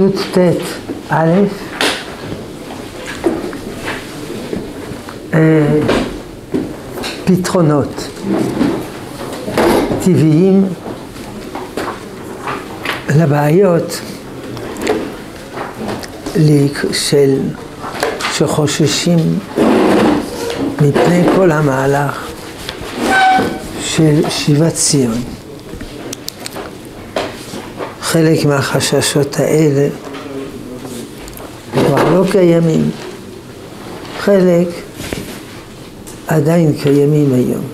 י"ט א', אה, פתרונות טבעיים לבעיות של, שחוששים מפני כל המהלך של שיבת ציון. חלק מהחששות האלה כבר לא קיימים, חלק עדיין קיימים היום.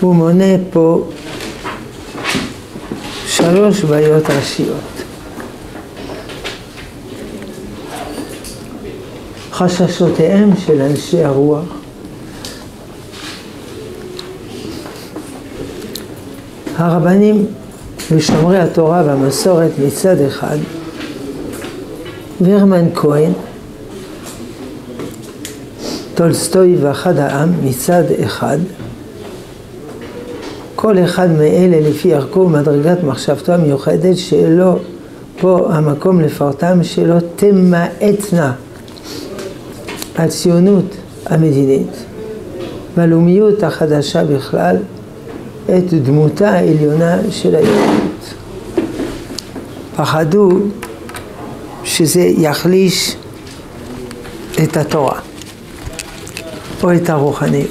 הוא מונה פה שלוש בעיות ראשיות. חששותיהם של אנשי הרוח הרבנים ושומרי התורה והמסורת מצד אחד, ורמן כהן, טולסטוי ואחד העם מצד אחד, כל אחד מאלה לפי ערכו ומדרגת מחשבתו המיוחדת שלא פה המקום לפרטם שלא תמעטנה הציונות המדינית והלאומיות החדשה בכלל את דמותה העליונה של היהדות. פחדו שזה יחליש את התורה או את הרוחניות.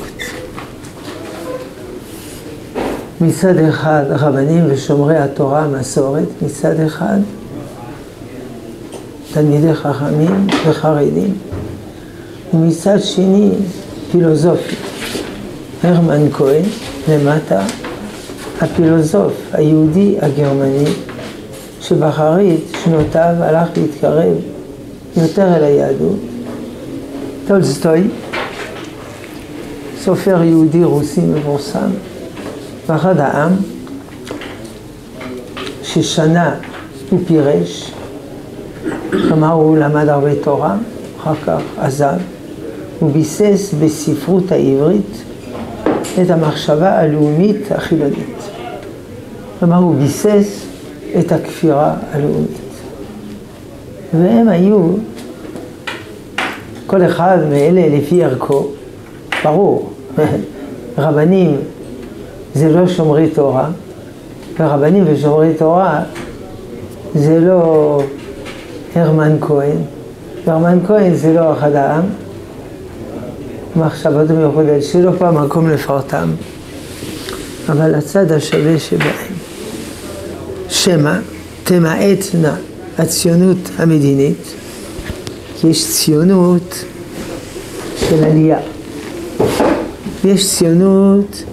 מצד אחד רבנים ושומרי התורה, המסורת, מצד אחד תלמידי חכמים וחרדים, ומצד שני פילוסופים. הרמן כהן למטה הפילוסוף היהודי הגרמני שבאחרית שנותיו הלך להתקרב יותר אל היהדות, טולסטוי, סופר הודי רוסי מפורסם, ואחד העם ששנה ופירש, כלומר הוא למד הרבה תורה, אחר כך עזב, הוא ביסס בספרות העברית את המחשבה הלאומית החילונית. כלומר, הוא ביסס את הכפירה הלאומית. והם היו, כל אחד מאלה לפי ערכו, ברור, רבנים זה לא שומרי תורה, ורבנים ושומרי תורה זה לא הרמן כהן, והרמן כהן זה לא אחד העם, מחשבות מיוחדות, שלא פעם מקום לפרטם, אבל הצד השווה שבהם. שמא תמעטנה הציונות המדינית, כי יש ציונות של עלייה, ויש ציונות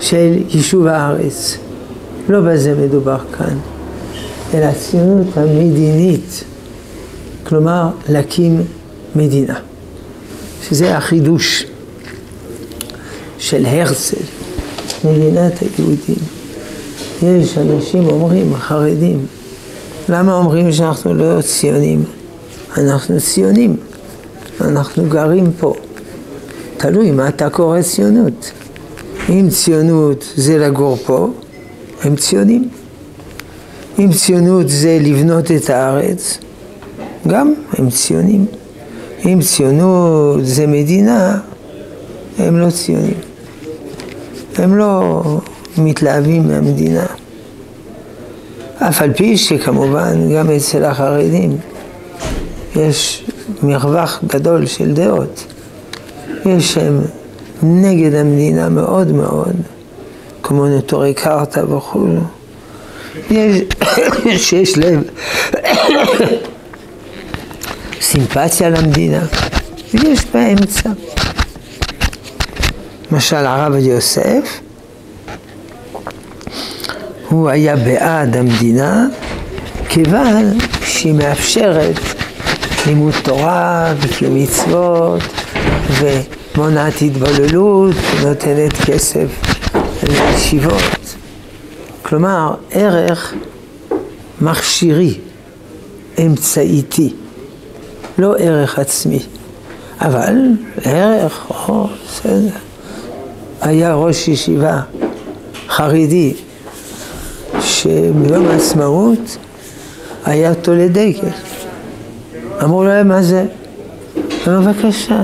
של יישוב הארץ. לא בזה מדובר כאן, אלא הציונות המדינית, כלומר להקים מדינה. שזה החידוש של הרצל, מדינת היהודים. יש אנשים אומרים, חרדים, למה אומרים שאנחנו לא ציונים? אנחנו ציונים, אנחנו גרים פה. תלוי מה אתה קורא ציונות. אם ציונות זה לגור פה, הם ציונים. אם ציונות זה לבנות את הארץ, גם הם ציונים. אם ציונות זה מדינה, הם לא ציונים. הם לא מתלהבים מהמדינה. אף על פי שכמובן גם אצל החרדים יש מרווח גדול של דעות. יש שהם נגד המדינה מאוד מאוד, כמו נטורי קרתא וכולו. יש שיש להם סימפתיה למדינה, ויש באמצע. למשל הרב יוסף, הוא היה בעד המדינה כיוון שהיא מאפשרת לימוד תורה וקיום מצוות ומונעת התבוללות ונותנת כסף לישיבות. כלומר, ערך מכשירי, אמצעיתי. לא ערך עצמי, אבל ערך, או, בסדר. היה ראש ישיבה חרדי שביום העצמאות היה תולה דגל. אמרו להם, מה זה? בבקשה,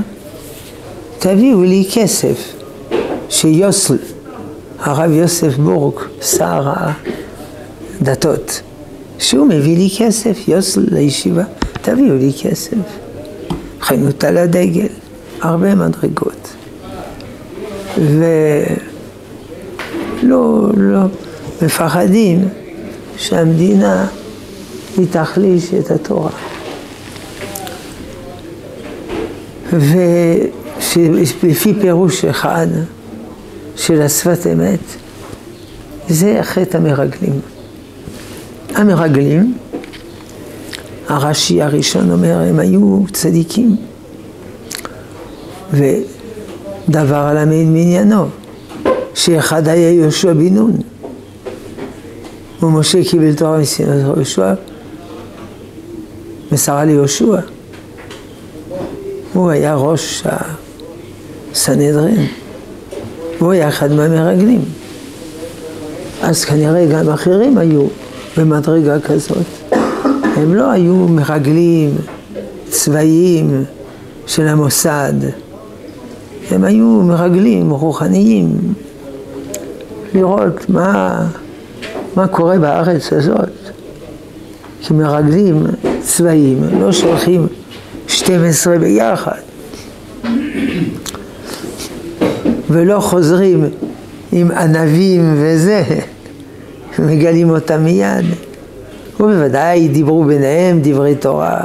תביאו לי כסף שיוסל, הרב יוסף בורג, שר הדתות, שהוא מביא לי כסף, יוסל לישיבה, תביאו לי כסף. חנות על הדגל, הרבה מדרגות. ולא, לא, מפחדים שהמדינה היא תחליש את התורה. ולפי פירוש אחד של השפת אמת, זה חטא המרגלים. המרגלים, הרש"י הראשון אומר, הם היו צדיקים. ודבר הלמד מעניינו, שאחד היה יהושע בן נון, ומשה קיבל תורה מסינת יהושע, מסרה ליהושע. הוא היה ראש הסנהדרין, והוא היה אחד מהמרגלים. אז כנראה גם אחרים היו במדרגה כזאת. הם לא היו מרגלים צבאיים של המוסד, הם היו מרגלים רוחניים, לראות מה, מה קורה בארץ הזאת. כי מרגלים צבאיים לא שולחים 12 ביחד. ולא חוזרים עם ענבים וזה, מגלים אותם מיד. ובוודאי דיברו ביניהם דברי תורה.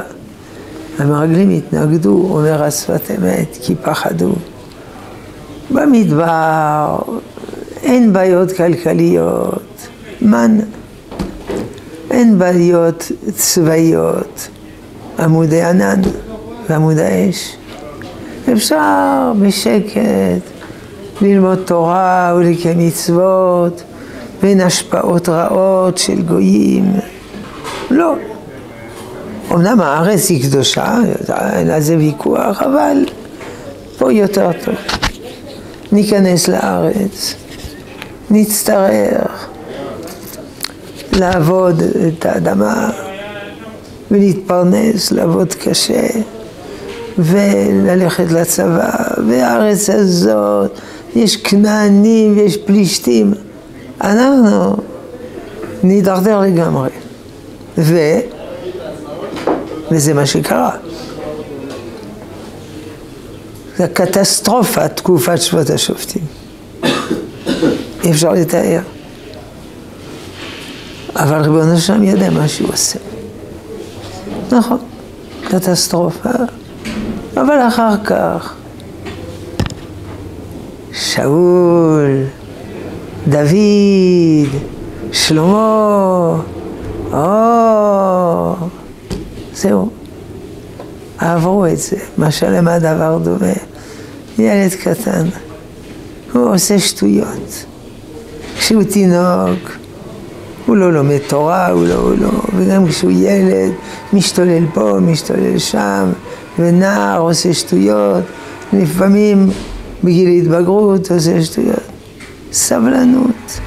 המרגלים התנגדו, אומר השפת אמת, כי פחדו. במדבר אין בעיות כלכליות, מן, אין בעיות צבאיות, עמודי ענן. ועמוד האש. אפשר בשקט ללמוד תורה ולקיים מצוות בין השפעות רעות של גויים. לא. אמנם הארץ היא קדושה, אין על זה ויכוח, אבל פה יותר טוב. ניכנס לארץ, נצטרך לעבוד את האדמה ולהתפרנס, לעבוד קשה. וללכת לצבא, והארץ הזאת, יש כנענים ויש פלישתים. אנחנו נידרדר לגמרי. ו... וזה מה שקרה. זה קטסטרופה, תקופת שבות השופטים. אי אפשר לתאר. אבל ריבונו שם יודע מה שהוא עושה. נכון, קטסטרופה. אבל אחר כך, שאול, דוד, שלמה, או, זהו, עברו את זה, מה שלמד עבר דומה. ילד קטן, הוא עושה שטויות. כשהוא תינוק, הוא לא לומד תורה, הוא לא, הוא לא, וגם כשהוא ילד, משתולל פה, משתולל שם, ונער עושה שטויות, לפעמים בגיל התבגרות עושה שטויות. סבלנות,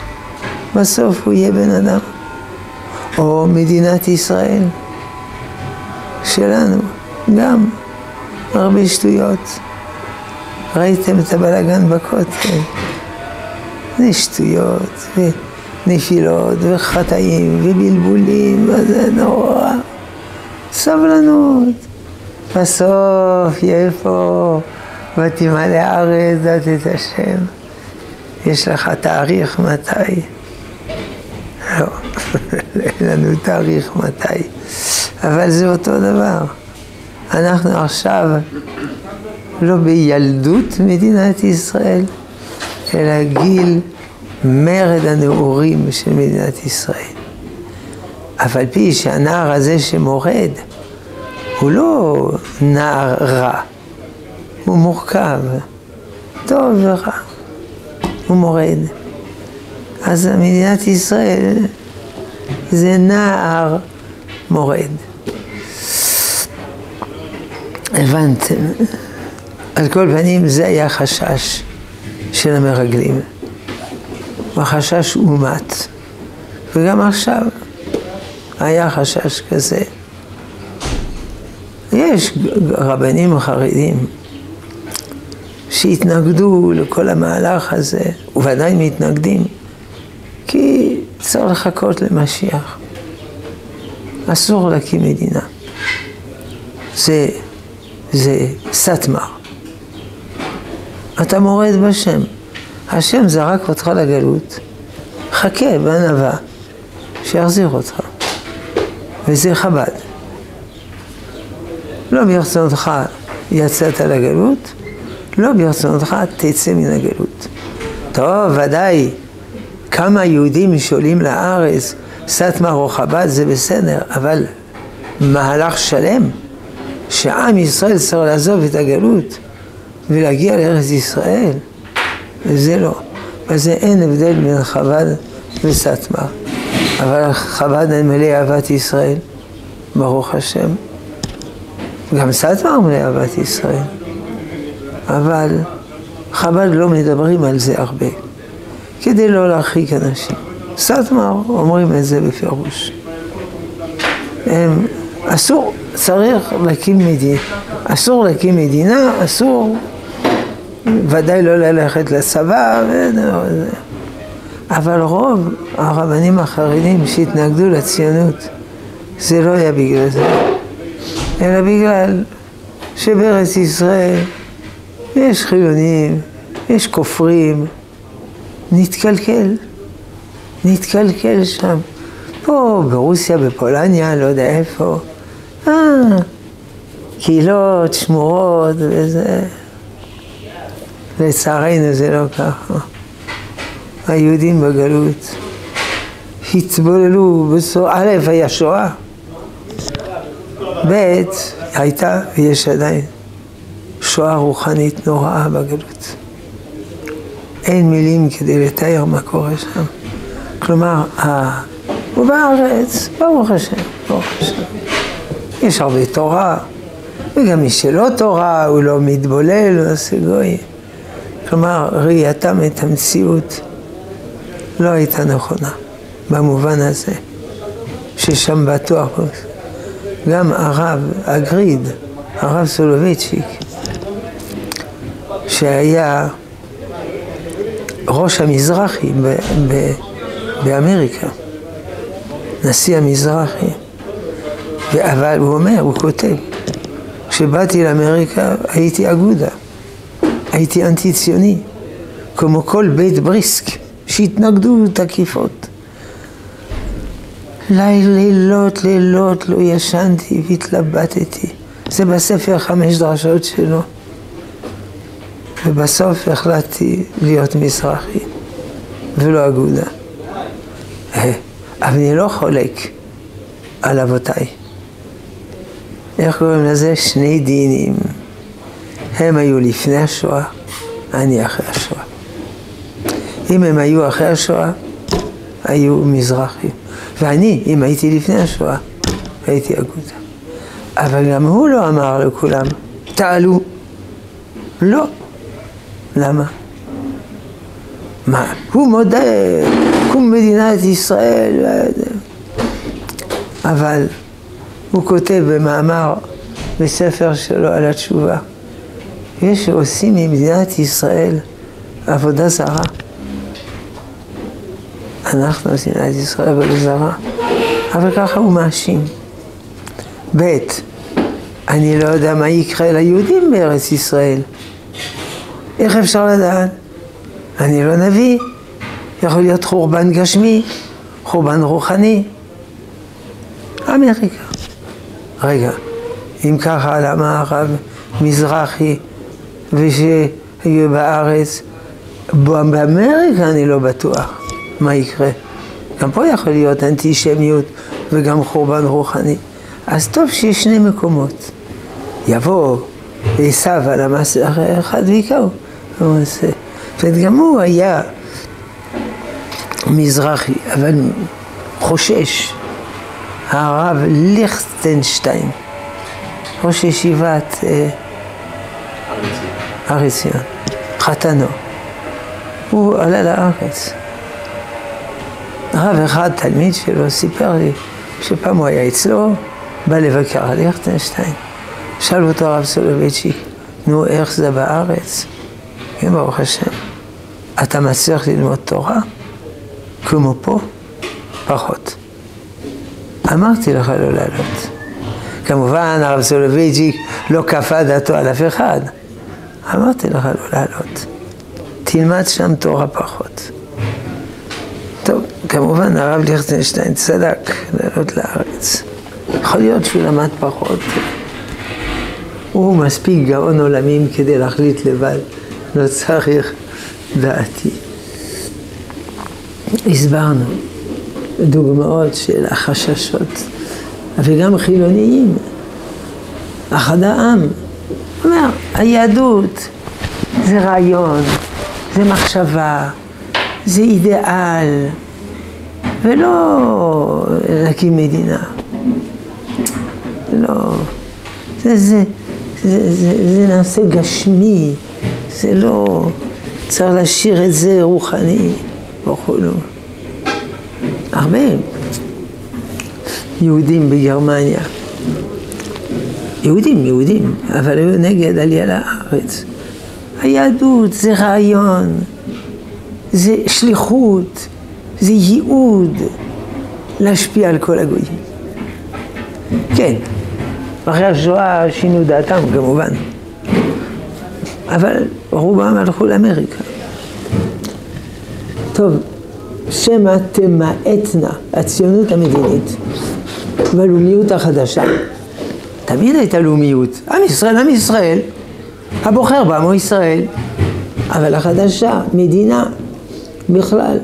בסוף הוא יהיה בן אדם. או מדינת ישראל שלנו, גם הרבה שטויות. ראיתם את הבלאגן בכותל? זה שטויות, ונפילות, וחטאים, ובלבולים, וזה נורא. סבלנות. בסוף יהיה פה ותמלא הארץ דת את השם. יש לך תאריך מתי? לא, אין לנו תאריך מתי. אבל זה אותו דבר. אנחנו עכשיו לא בילדות מדינת ישראל, אלא גיל מרד הנעורים של מדינת ישראל. אף על פי שהנער הזה שמורד, הוא לא נער רע, הוא מורכב, טוב ורע, הוא מורד. אז מדינת ישראל זה נער מורד. הבנתם? על כל פנים זה היה החשש של המרגלים. החשש אומת. וגם עכשיו, היה חשש כזה. יש רבנים חרדים שהתנגדו לכל המהלך הזה, ובוודאי מתנגדים, כי צריך לחכות למשיח. אסור להקים מדינה. זה, זה סאטמר. אתה מורד בשם. השם זרק אותך לגלות, חכה בענווה שיחזיר אותך. וזה חב"ד. לא ברצונך יצאת לגלות, לא ברצונך תצא מן הגלות. טוב, ודאי, כמה יהודים שעולים לארץ, סטמר או חב"ד זה בסדר, אבל מהלך שלם, שעם ישראל צריך לעזוב את הגלות ולהגיע לארץ ישראל, וזה לא. וזה אין הבדל בין חב"ד וסטמר. אבל חב"ד הם מלא אהבת ישראל, ברוך השם. גם סטמר מלא אהבת ישראל. אבל חב"ד לא מדברים על זה הרבה, כדי לא להרחיק אנשים. סטמר אומרים את זה בפירוש. הם, אסור, צריך להקים מדינה, אסור להקים מדינה, אסור ודאי לא ללכת לצבא, אבל רוב הרבנים החרדים שהתנגדו לציונות, זה לא היה בגלל זה, אלא בגלל שבארץ ישראל יש חילונים, יש כופרים, נתקלקל, נתקלקל שם. פה ברוסיה, בפולניה, לא יודע איפה, אה, קהילות שמורות וזה. לצערנו זה לא ככה. היהודים בגלות התבוללו, א', היה שואה, ב', הייתה ויש עדיין שואה רוחנית נוראה בגלות. אין מילים כדי לתאר מה קורה שם. כלומר, הוא בארץ, ברוך השם, ברוך השם. יש הרבה תורה, וגם מי שלא תורה, הוא לא מתבולל, הוא עושה גוי. כלומר, ראייתם את המציאות לא הייתה נכונה, במובן הזה, ששם בטוח, גם הרב אגריד, הרב סולובייצ'יק, שהיה ראש המזרחי ב- ב- באמריקה, נשיא המזרחי, אבל הוא אומר, הוא כותב, כשבאתי לאמריקה הייתי אגודה. הייתי אנטי ציוני, כמו כל בית בריסק, שהתנגדו תקיפות. לילות לילות לא ישנתי והתלבטתי. זה בספר חמש דרשות שלו. ובסוף החלטתי להיות מזרחי ולא אגודה. אבל אני לא חולק על אבותיי. איך קוראים לזה? שני דינים. הם היו לפני השואה, אני אחרי השואה. אם הם היו אחרי השואה, היו מזרחים. ואני, אם הייתי לפני השואה, הייתי אגודה. אבל גם הוא לא אמר לכולם, תעלו. לא. למה? מה? הוא מודה, קום מדינת ישראל, אבל הוא כותב במאמר בספר שלו על התשובה. יש שעושים ממדינת ישראל עבודה זרה. אנחנו עושים מדינת ישראל עבודה זרה, אבל ככה הוא מאשים. ב', אני לא יודע מה יקרה ליהודים בארץ ישראל. איך אפשר לדעת? אני לא נביא. יכול להיות חורבן גשמי, חורבן רוחני. אמריקה. רגע, אם ככה, למה הרב מזרחי ושיהיו בארץ. באמריקה אני לא בטוח מה יקרה. גם פה יכול להיות אנטישמיות וגם חורבן רוחני. אז טוב שיש שני מקומות. יבוא עשיו על המסך אחד ויקראו. וגם הוא היה מזרחי, אבל חושש. הרב ליכטנשטיין, ראש ישיבת... אה, הר עציון, חתנו. הוא עלה לארץ. רב אחד, תלמיד שלו, סיפר לי שפעם הוא היה אצלו, בא לבקר על ליכטנשטיין. שאל אותו הרב סולובייצ'יק, נו, איך זה בארץ? כן, ברוך השם. אתה מצליח ללמוד תורה? כמו פה? פחות. אמרתי לך לא לעלות. כמובן, הרב סולובייצ'יק לא כפה דעתו על אף אחד. אמרתי לך לא לעלות. תלמד שם תורה פחות. טוב, כמובן הרב ליכטנשטיין צדק לעלות לארץ. יכול להיות שהוא למד פחות. הוא מספיק גאון עולמים כדי להחליט לבד, לא צריך דעתי. הסברנו דוגמאות של החששות, וגם חילוניים. אחד העם אומר, היהדות זה רעיון, זה מחשבה, זה אידיאל, ולא להקים מדינה. לא, זה, זה, זה, זה, זה נעשה גשמי, זה לא, צריך להשאיר את זה רוחני וכולו. הרבה יהודים בגרמניה, יהודים, יהודים, אבל היו נגד עלייה לארץ. היהדות זה רעיון, זה שליחות, זה ייעוד להשפיע על כל הגויים. כן, אחרי השואה שינו דעתם כמובן, אבל רובם הלכו לאמריקה. טוב, שמא תמעטנה הציונות המדינית והלאומיות החדשה. תמיד הייתה לאומיות. עם ישראל, עם ישראל. הבוחר בעמו ישראל. אבל החדשה, מדינה בכלל.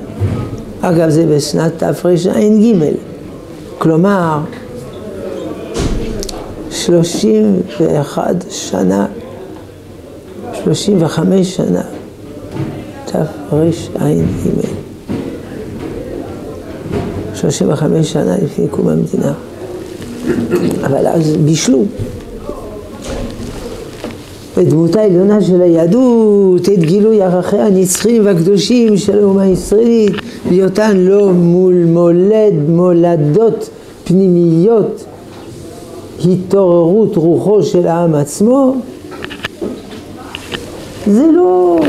אגב, זה בשנת תרע"ג. כלומר, 31 שנה, 35 שנה, תרע"ג. 35 שנה לפני קום המדינה. אבל אז בישלו. את דמותה העליונה של היהדות, את גילוי ערכיה הנצחיים והקדושים של האומה הישראלית, בהיותן לא מול מולד, מולדות פנימיות, התעוררות רוחו של העם עצמו, זה לא...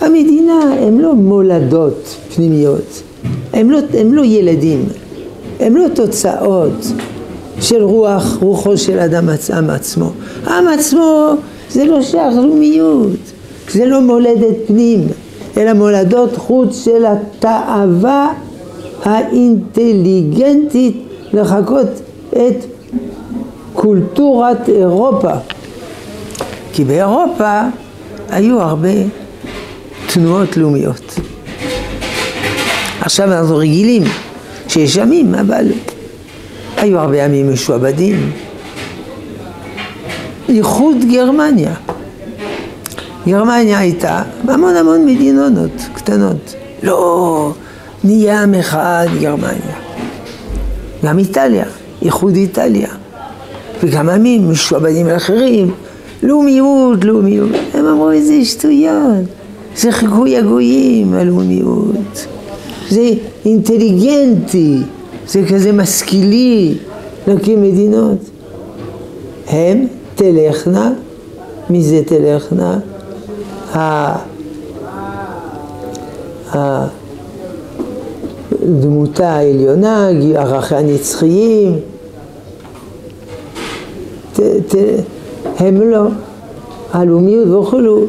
המדינה הם לא מולדות פנימיות, הם לא, הם לא ילדים, הם לא תוצאות של רוח, רוחו של אדם העם עצמו. העם עצמו זה לא שייך לאומיות, זה לא מולדת פנים, אלא מולדות חוץ של התאווה האינטליגנטית לחקות את קולטורת אירופה. כי באירופה היו הרבה תנועות לאומיות. עכשיו אנחנו רגילים שיש ימים, אבל היו הרבה ימים משועבדים. איחוד גרמניה. גרמניה הייתה המון המון מדינות קטנות. לא, נהיה עם אחד גרמניה. גם איטליה, איחוד איטליה. וגם עמים משועבדים לאחרים. לאומיות, לאומיות. הם אמרו איזה שטויות. זה חיקוי הגויים, הלאומיות. זה אינטליגנטי. זה כזה משכילי להקים מדינות. הם תלכנה, מי זה תלכנה? דמותה העליונה, ערכיה הנצחיים, הם לא, הלאומיות וכולו,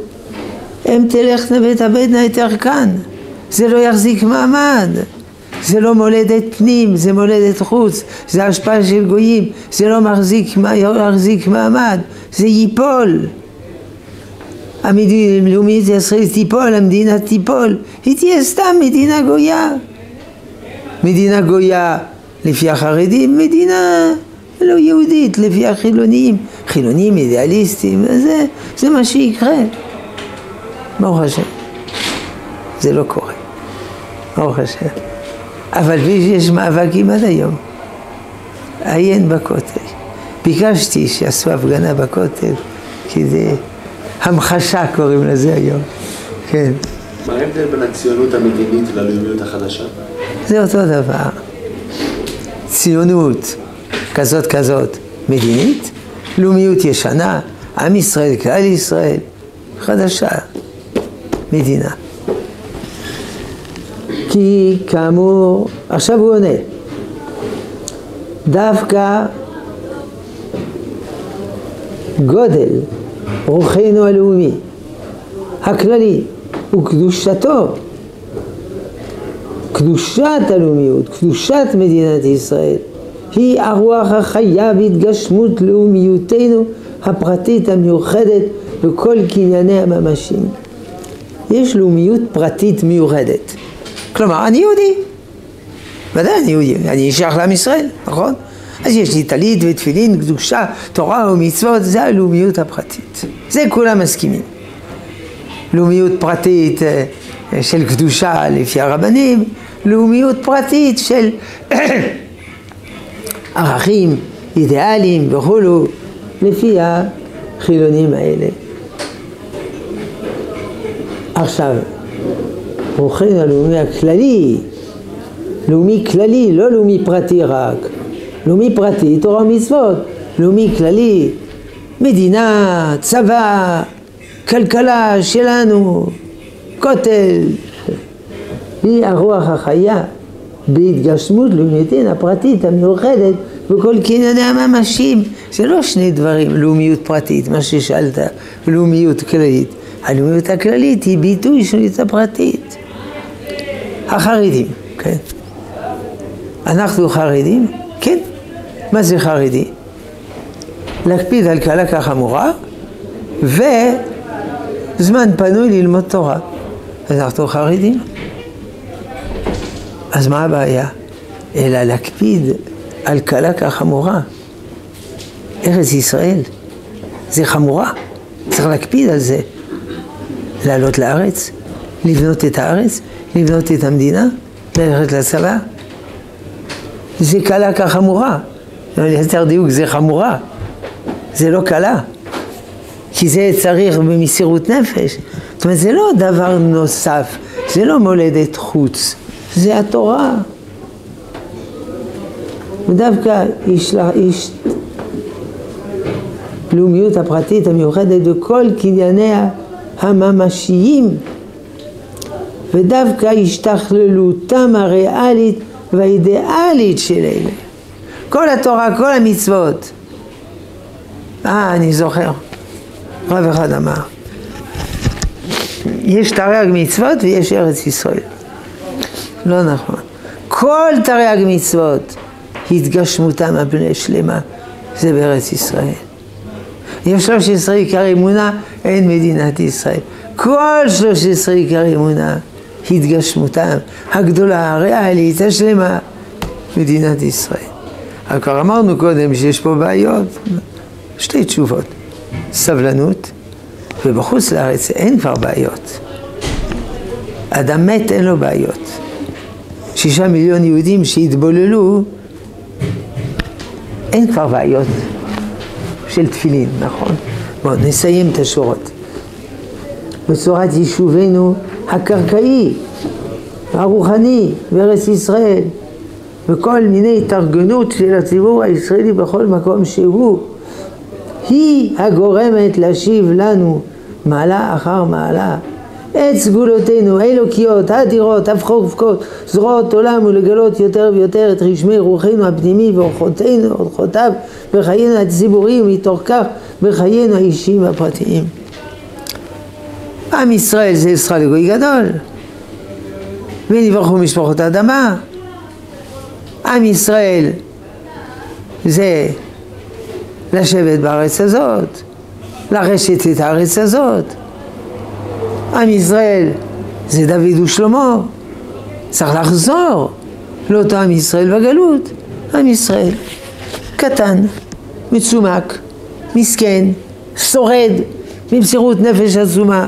הם תלכנה ותאבדנה את ערכן, זה לא יחזיק מעמד. זה לא מולדת פנים, זה מולדת חוץ, זה השפעה של גויים, זה לא מחזיק, מחזיק מעמד, זה ייפול. הלאומית הישראלית תיפול, המדינה תיפול, היא תהיה סתם מדינה גויה. מדינה גויה לפי החרדים, מדינה לא יהודית לפי החילונים, חילונים אידיאליסטים, זה, זה מה שיקרה. ברוך השם. זה לא קורה. ברוך השם. אבל יש מאבקים עד היום. עיין בכותל. ביקשתי שיעשו הפגנה בכותל, כי זה המחשה קוראים לזה היום. כן. מה ההבדל בין הציונות המדינית ללאומיות החדשה? זה אותו דבר. ציונות כזאת כזאת מדינית, לאומיות ישנה, עם ישראל, כלל ישראל, חדשה, מדינה. כי כאמור, עכשיו הוא עונה, דווקא גודל רוחנו הלאומי, הכללי, וקדושתו, קדושת הלאומיות, קדושת מדינת ישראל, היא הרוח החיה בהתגשמות לאומיותנו הפרטית המיוחדת בכל קנייני הממשיים. יש לאומיות פרטית מיוחדת. כלומר, אני יהודי. ודאי אני יהודי, אני שייך לעם ישראל, נכון? אז יש לי טלית ותפילין, קדושה, תורה ומצוות, זה הלאומיות הפרטית. זה כולם מסכימים. לאומיות פרטית אה, של קדושה לפי הרבנים, לאומיות פרטית של ערכים, אידיאליים וכולו, לפי החילונים האלה. עכשיו, רוחנו הלאומי הכללי, לאומי כללי, לא לאומי פרטי רק, לאומי פרטי, תורה ומצוות, לאומי כללי, מדינה, צבא, כלכלה שלנו, כותל, היא הרוח החיה בהתגשמות לאומיותין הפרטית המיוחדת בכל קנייני הממשים. זה לא שני דברים, לאומיות פרטית, מה ששאלת, לאומיות כללית. הלאומיות הכללית היא ביטוי של לאומיות הפרטית. החרדים, כן. אנחנו חרדים? כן. מה זה חרדי? להקפיד על קלה כחמורה וזמן פנוי ללמוד תורה. אנחנו חרדים. אז מה הבעיה? אלא להקפיד על קלה כחמורה. ארץ ישראל זה חמורה, צריך להקפיד על זה. לעלות לארץ, לבנות את הארץ, לבנות את המדינה, ללכת לצבא. זה קלה כחמורה. ליתר דיוק זה חמורה, זה לא קלה. כי זה צריך במסירות נפש. זאת אומרת, זה לא דבר נוסף, זה לא מולדת חוץ, זה התורה. ודווקא איש, איש לאומיות הפרטית המיוחדת בכל קנייניה הממשיים ודווקא השתכללותם הריאלית והאידיאלית של אלה. כל התורה, כל המצוות. אה, אני זוכר. רב אחד אמר, יש תרי"ג מצוות ויש ארץ ישראל. לא נכון. כל תרי"ג מצוות התגשמותם על פני שלמה, זה בארץ ישראל. יש 13 עיקרי אמונה, אין מדינת ישראל. כל 13 עיקרי אמונה, התגשמותם הגדולה, הריאלית, השלמה, מדינת ישראל. אבל כבר אמרנו קודם שיש פה בעיות, שתי תשובות, סבלנות, ובחוץ לארץ אין כבר בעיות. אדם מת אין לו בעיות. שישה מיליון יהודים שהתבוללו, אין כבר בעיות של תפילין, נכון? בואו נסיים את השורות. בצורת יישובנו הקרקעי, הרוחני, בארץ ישראל, וכל מיני התארגנות של הציבור הישראלי בכל מקום שהוא, היא הגורמת להשיב לנו מעלה אחר מעלה את סגולותינו האלוקיות, האדירות, הפכות, זרועות עולם ולגלות יותר ויותר את רשמי רוחנו הפנימי ואורחותינו, אורחותיו בחיינו הציבוריים, מתוך כך בחיינו האישיים והפרטיים. עם ישראל זה ישראל לגוי גדול, ונברכו משפחות האדמה. עם ישראל זה לשבת בארץ הזאת, לרשת את הארץ הזאת. עם ישראל זה דוד ושלמה, צריך לחזור לאותו עם ישראל בגלות. עם ישראל קטן, מצומק, מסכן, שורד, במסירות נפש עצומה.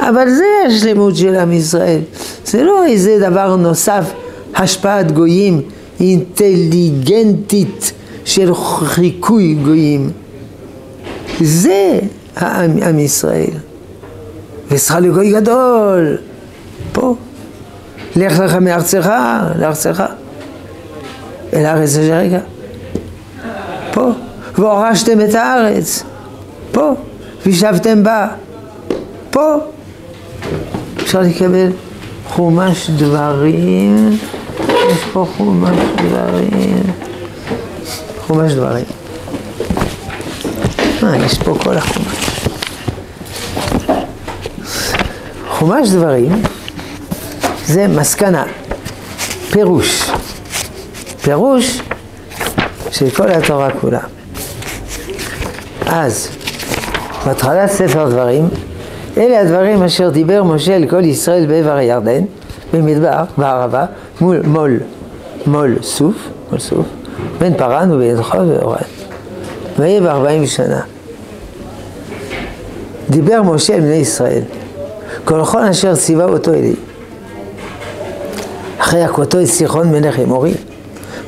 אבל זה השלמות של עם ישראל. זה לא איזה דבר נוסף, השפעת גויים אינטליגנטית של חיקוי גויים. זה העם, עם ישראל. ושכר לגוי גדול, פה. לך לך מארצך, לארצך. אל הארץ אשר רגע. פה. והורשתם את הארץ. פה. וישבתם בה. פה. אפשר לקבל חומש דברים. יש פה חומש דברים. חומש דברים. אה, יש פה כל החומש. חומש דברים זה מסקנה, פירוש. פירוש של כל התורה כולה. אז, בהתחלת ספר דברים, אלה הדברים אשר דיבר משה אל כל ישראל בעבר הירדן, במדבר, בערבה, מול מול, מול סוף, מול סוף, בין פרן ובין חול ואורן. ויהיה בארבעים שנה. דיבר משה אל בני ישראל, כל נכון אשר ציווה אותו אלי. אחרי הכותו את סיחון מלך אמורי,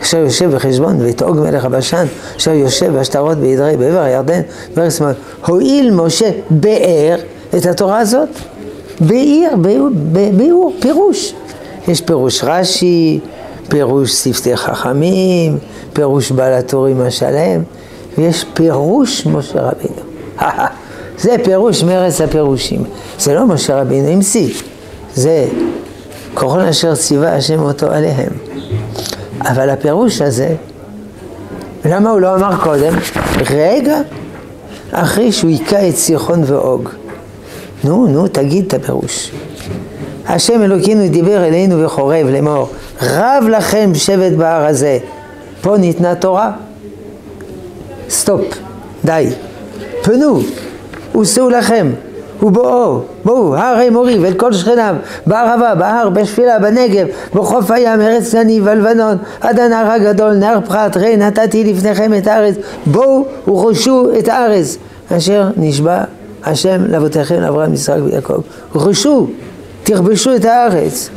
אשר יושב בחשבון, ואת עוג מלך הבשן, אשר יושב בשטרות בעדרי בעבר הירדן, בארץ שמאל. הואיל משה באר את התורה הזאת, בעיר, ביאור, פירוש. יש פירוש רש"י, פירוש שפתי חכמים, פירוש בעל התורים השלם, ויש פירוש משה רבינו. זה פירוש מרץ הפירושים. זה לא משה רבינו עם שיא, זה ככל אשר ציווה השם אותו עליהם. אבל הפירוש הזה, למה הוא לא אמר קודם? רגע אחרי שהוא היכה את סיחון ואוג. נו, נו, תגיד את הפירוש. השם אלוקינו דיבר אלינו בחורב לאמור, רב לכם שבת בהר הזה. פה ניתנה תורה. סטופ, די. פנו, וסעו לכם. ובואו, בואו, הר האמורי ואל כל שכניו, בערבה, בהר, בשפלה, בנגב, בחוף הים, ארץ הכנעני והלבנון, עד הנהר הגדול, נהר פרת, ראה נתתי לפניכם את הארץ, בואו ורכשו את הארץ, אשר נשבע השם לאבותיכם, לאברהם, יצחק ויעקב. רכשו, תכבשו את הארץ.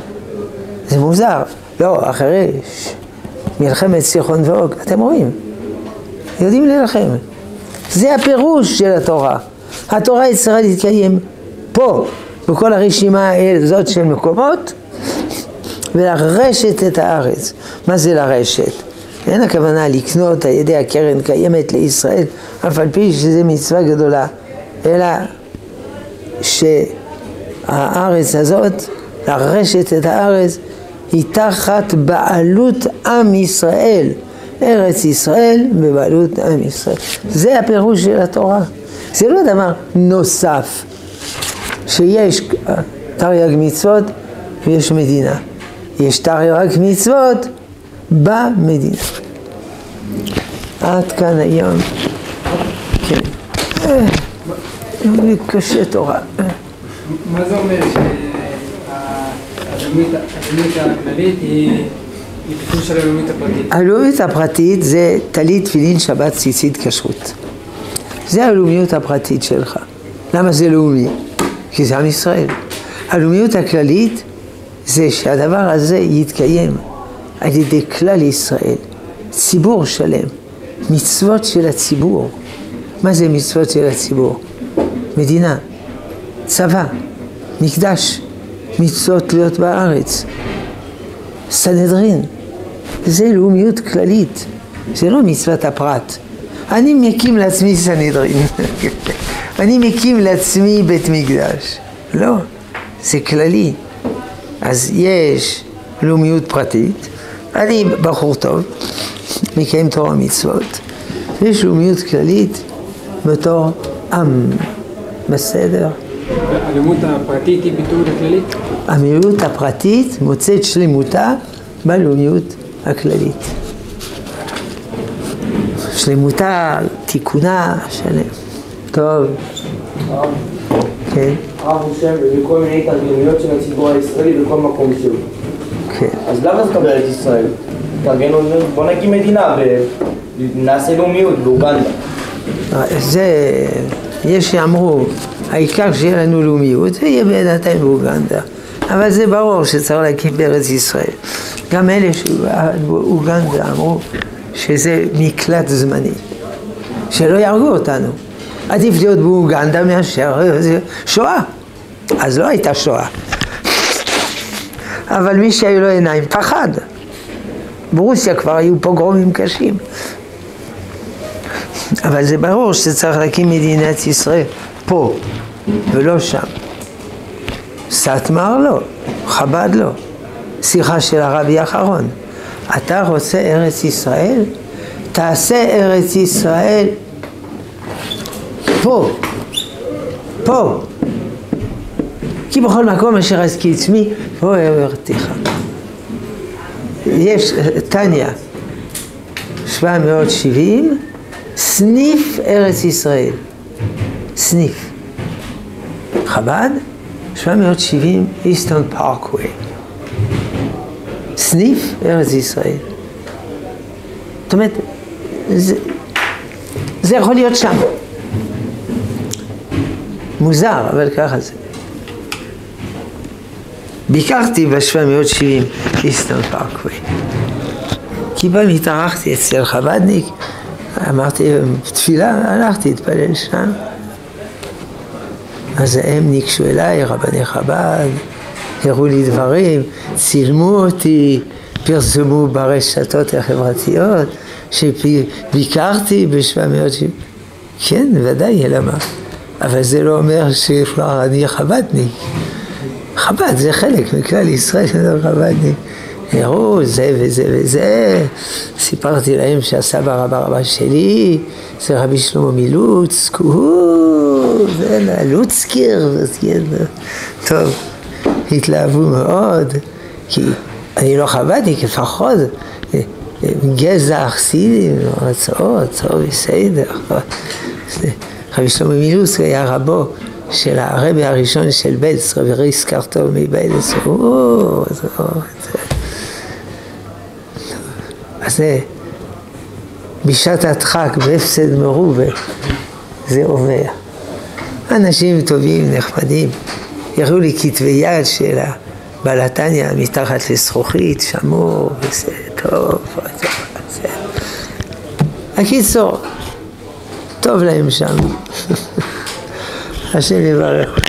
זה מוזר. לא, אחרי מלחמת סיחון ואוג, אתם רואים, יודעים להילחם. זה הפירוש של התורה. התורה יצטרך להתקיים פה, בכל הרשימה הזאת של מקומות, ולרשת את הארץ. מה זה לרשת? אין הכוונה לקנות על ידי הקרן קיימת לישראל, אף על פי שזה מצווה גדולה, אלא שהארץ הזאת, לרשת את הארץ, היא תחת בעלות עם ישראל. ארץ ישראל בבעלות עם ישראל. זה הפירוש של התורה. זה לא דבר נוסף, שיש תרי"ג מצוות ויש מדינה. יש תרי"ג מצוות במדינה. עד כאן היום. כן. אה, קשה תורה. מה זה אומר שהלאומית הכללית היא... הלאומית הפרטית זה טלית, תפילין, שבת, ציצית, כשרות. זה הלאומיות הפרטית שלך. למה זה לאומי? כי זה עם ישראל. הלאומיות הכללית זה שהדבר הזה יתקיים על ידי כלל ישראל, ציבור שלם, מצוות של הציבור. מה זה מצוות של הציבור? מדינה, צבא, מקדש, מצוות להיות בארץ, סנהדרין. זה לאומיות כללית, זה לא מצוות הפרט. אני מקים לעצמי סנהדרין, אני מקים לעצמי בית מקדש. לא, זה כללי. אז יש לאומיות פרטית, אני בחור טוב, מקיים תורה מצוות, ויש לאומיות כללית בתור עם, בסדר? הלאומיות הפרטית היא ביטוי לכללית? הלאומיות הפרטית מוצאת שלמותה בלאומיות הכללית. שלמותה, תיקונה, שלם. טוב. כן. הרב חושב בכל מיני התארגנויות של הציבור הישראלי בכל מקום שהוא. כן. אז למה זה תקבל את ישראל? תארגנו, בוא נקים מדינה, נעשה לאומיות באוגנדה. זה, יש שאמרו, העיקר שיהיה לנו לאומיות, זה יהיה בינתיים באוגנדה. אבל זה ברור שצריך להקים בארץ ישראל. גם אלה שבאוגנדה אמרו שזה מקלט זמני, שלא יהרגו אותנו. עדיף להיות באוגנדה מאשר שואה. אז לא הייתה שואה. אבל מי שהיו לו עיניים פחד. ברוסיה כבר היו פוגרומים קשים. אבל זה ברור שצריך להקים מדינת ישראל פה ולא שם. סאטמר לא, חב"ד לא. שיחה של הרבי האחרון. אתה רוצה ארץ ישראל? תעשה ארץ ישראל פה, פה. כי בכל מקום אשר עסקי עצמי, פה אהברתיך. יש, טניה, 770, סניף ארץ ישראל. סניף. חב"ד, 770, איסטון פארקווי. סניף ארץ ישראל. זאת אומרת, זה, זה יכול להיות שם. מוזר, אבל ככה זה. ביקרתי ב-770 איסטון פארקווי. כי פעם התארחתי אצל חב"דניק, אמרתי, תפילה, הלכתי להתפלל שם. אז הם ניגשו אליי, רבני חב"ד, הראו לי דברים, צילמו אותי, פרסמו ברשתות החברתיות, שביקרתי ב-770. כן, ודאי, למה? אבל זה לא אומר שכבר אני חב"דניק. חב"ד זה חלק מכלל ישראל של חב"דניק. הראו זה וזה וזה, סיפרתי להם שהסבא רבא רבא שלי זה רבי שלמה מלוצק, הוא, לוצקר, טוב, התלהבו מאוד, כי אני לא חב"דניק, לפחות גזע חסידים, רצאות, טוב, בסדר. רבי שלמה מילוסק היה רבו של הרבי הראשון של בלס, רבי ריס קרטוב מבלס, אז זה בשעת הדחק בהפסד מרובה, זה עובר. אנשים טובים, נחמדים, יראו לי כתבי יד של הבלתניא מתחת לזכוכית, שמור, וזה טוב, זה. הקיצור, טוב להם שם. השם יברך.